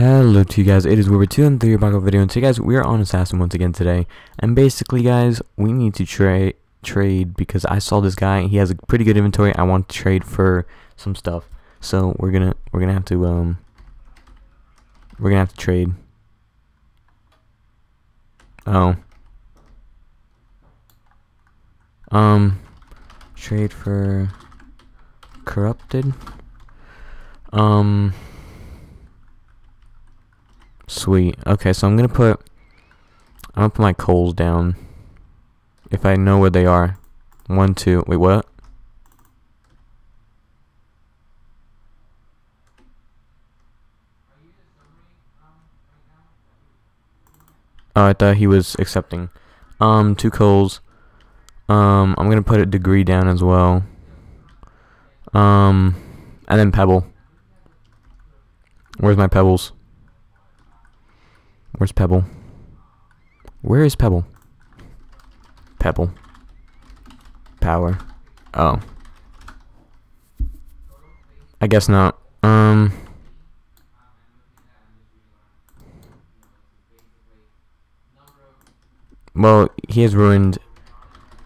Hello to you guys, it is Weird Bread 2003 back video, and today guys, we are on Assassin once again today, and basically guys, we need to trade trade because I saw this guy, he has a pretty good inventory, I want to trade for some stuff, so we're gonna, we're gonna have to, um, we're gonna have to trade. Oh. Um, trade for corrupted. Um, sweet. Okay, so I'm gonna put, I'm gonna put my coals down. If I know where they are. One, two, wait, what? Oh, I thought he was accepting. Um, two coals. Um, I'm gonna put a degree down as well. Um, and then pebble. Where's my pebbles? Where's pebble? Where is pebble? Pebble. Power. Oh. I guess not. Um. Well, he has ruined.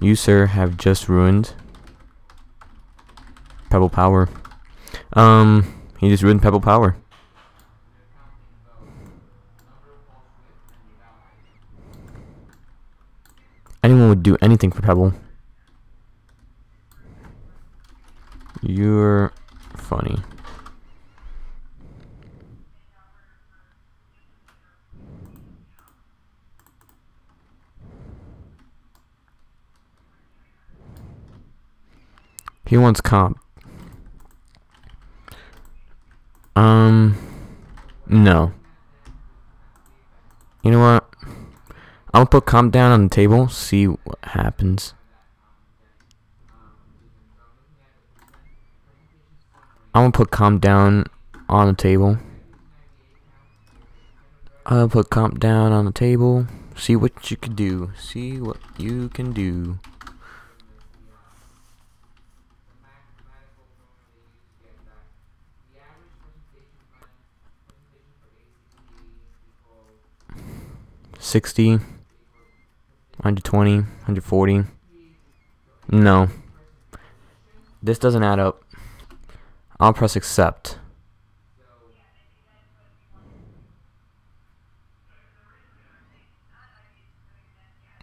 You, sir, have just ruined. Pebble Power. Um, he just ruined Pebble Power. Would do anything for Pebble. You're funny. He wants comp. Um, no. You know what? I'll put comp down on the table, see what happens. I'm gonna put comp down on the table. I'll put comp down on the table. See what you can do. See what you can do. Sixty, hundred twenty, hundred forty. No. This doesn't add up. I'll press accept.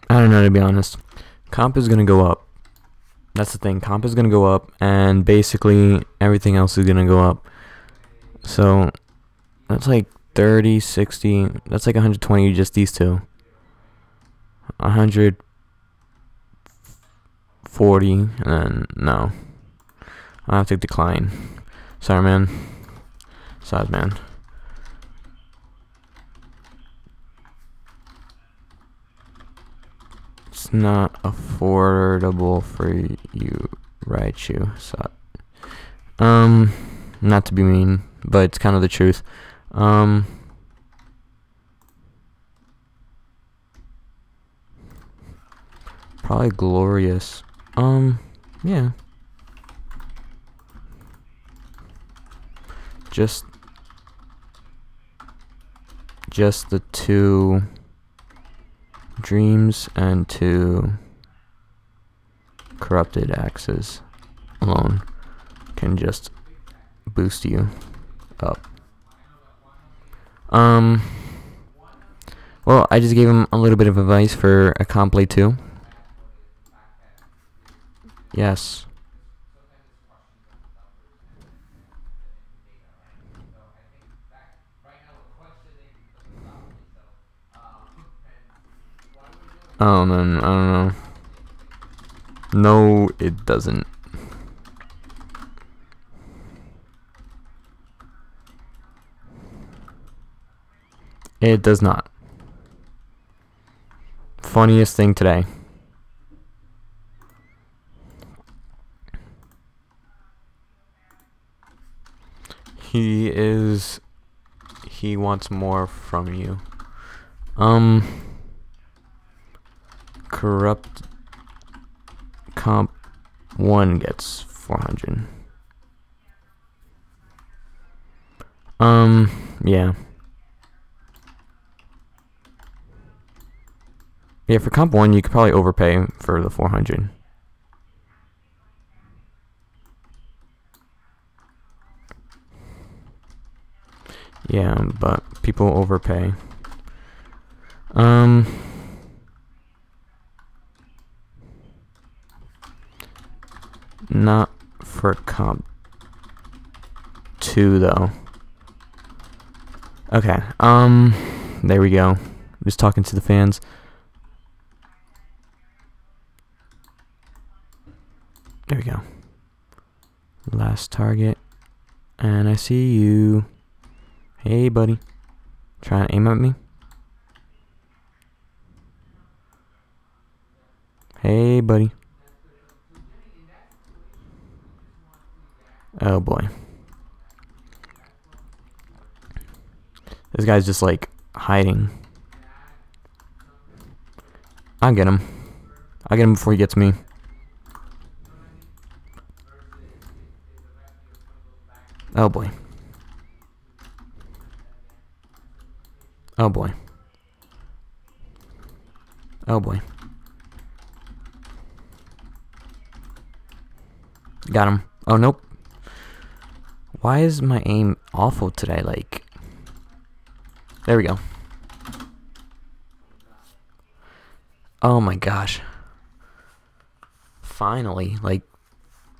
I don't know to be honest. Comp is gonna go up. That's the thing. Comp is gonna go up, and basically everything else is gonna go up. So that's like 30, 60. That's like 120. Just these two. 140, and then no. I have to decline. Sorry, man. Size, man. It's not affordable for you, right? You. So, um, not to be mean, but it's kind of the truth. Um. Probably glorious. Um, yeah. just just the two dreams and two corrupted axes alone can just boost you up. Um well, I just gave him a little bit of advice for a complete 2. Yes. Oh man, I don't know. No, it doesn't. It does not. Funniest thing today. he wants more from you. Um, corrupt comp one gets 400. Um, yeah. Yeah, for comp one, you could probably overpay for the 400. Yeah, but people overpay. Um. Not for comp 2 though. Okay. Um there we go. Just talking to the fans. There we go. Last target. And I see you. Hey, buddy. Trying to aim at me? Hey, buddy. Oh, boy. This guy's just, like, hiding. I'll get him. I'll get him before he gets me. Oh boy. Oh boy. Oh boy. Got him. Oh nope. Why is my aim awful today? Like, there we go. Oh my gosh. Finally, like,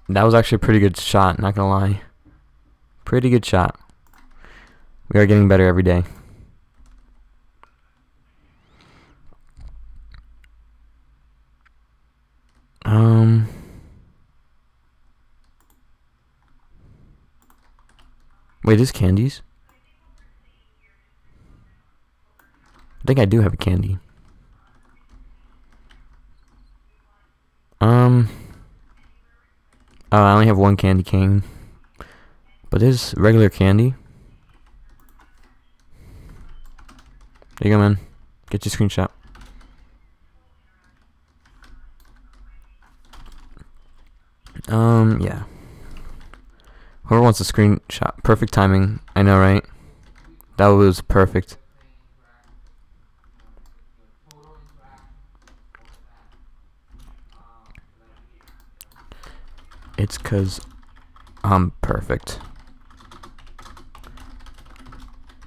that was actually a pretty good shot, not gonna lie. Pretty good shot. We are getting better every day. Um. Wait, is candies? I think I do have a candy. Um. Oh, I only have one candy cane. But there's regular candy. There you go, man. Get your screenshot. Um, yeah. Whoever wants a screenshot. Perfect timing. I know, right? That was perfect. It's cause I'm perfect.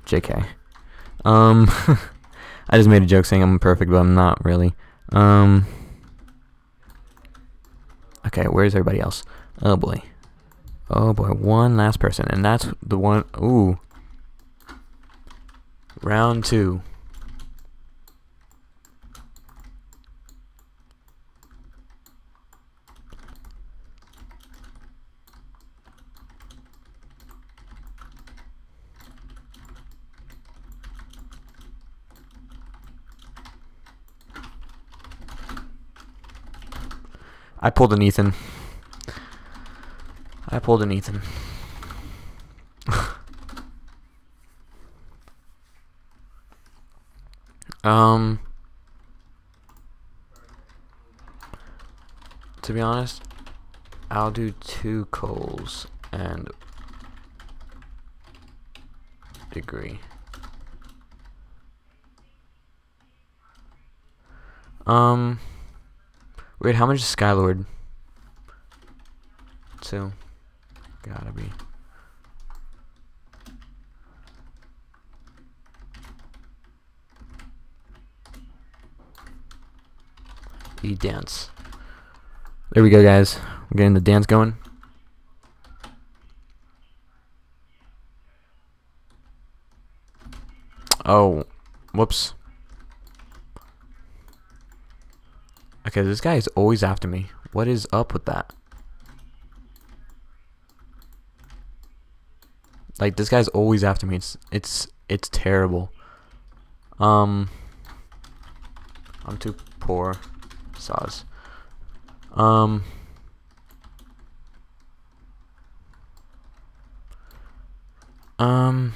JK. Um, I just made a joke saying I'm perfect, but I'm not really. Um, okay, where's everybody else? Oh boy. Oh boy, one last person, and that's the one. Ooh. Round two. I pulled an Ethan. I pulled an Ethan. um. To be honest, I'll do two coals and degree. Um. Wait, how much is Skylord? Two. Gotta be. E dance. There we go, guys. We're getting the dance going. Oh, whoops. Okay, this guy is always after me. What is up with that? Like this guy's always after me. It's it's it's terrible. Um I'm too poor. Saws. Um Um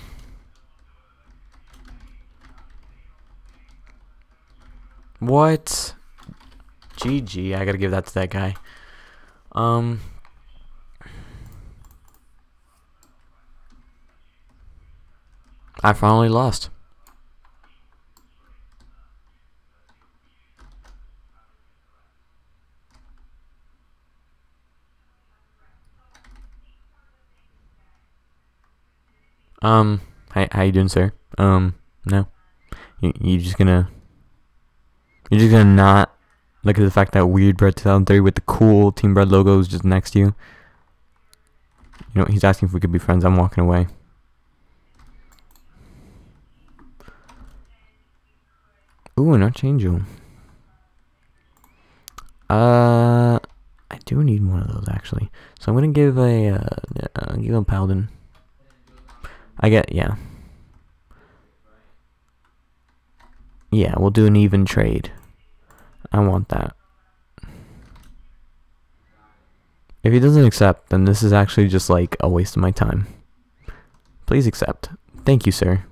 What? GG. I gotta give that to that guy. Um. I finally lost. Um, hi, how you doing, sir? Um, no, you you just gonna you're just gonna not look at the fact that Weird Bread 2003 with the cool Team Bread logo is just next to you. You know, he's asking if we could be friends. I'm walking away. Ooh, an Archangel. Uh, I do need one of those actually. So I'm gonna give a uh, uh give a Paladin. I get yeah. Yeah, we'll do an even trade. I want that. If he doesn't accept, then this is actually just like a waste of my time. Please accept. Thank you, sir.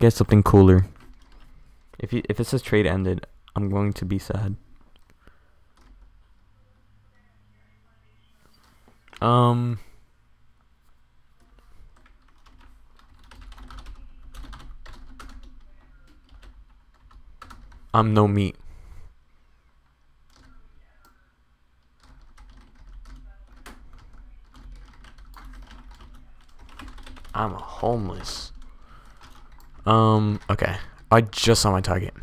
Get something cooler. If he, if it says trade ended, I'm going to be sad. Um. I'm no meat. I'm a homeless. Um, okay. I just saw my target.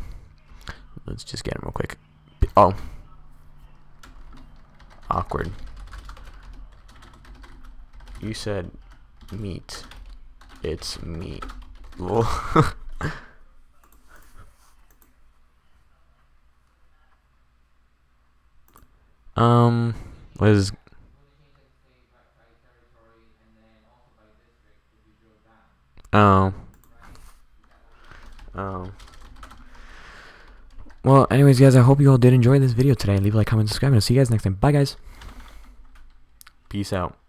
Let's just get him real quick. Oh. Awkward. You said meat. It's meat. um, what is Oh. Oh. Well, anyways, guys, I hope you all did enjoy this video today. Leave a like, comment, subscribe, and I'll see you guys next time. Bye, guys. Peace out.